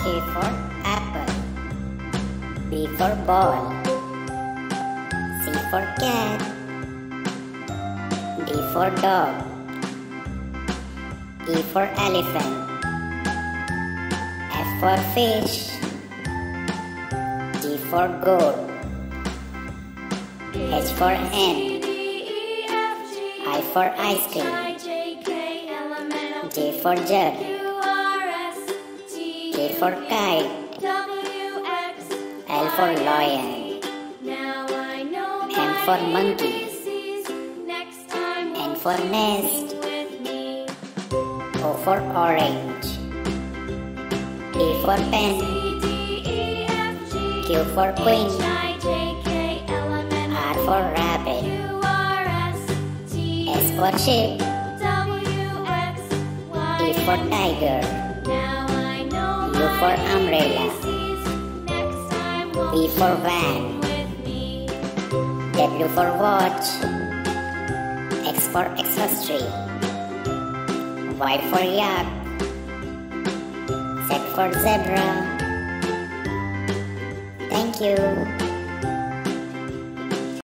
A for apple. B for ball. C for cat. D for dog. E for elephant. F for fish. G for goat. H for hen. I for ice cream. J for jug. K for kite. L for lion. M for monkey. N for nest. O for orange. P for pen. Q for queen. R for rabbit. S for sheep. T for tiger. For umbrella. V for van. W for watch. X for tree. Y for yak. Z for zebra. Thank you.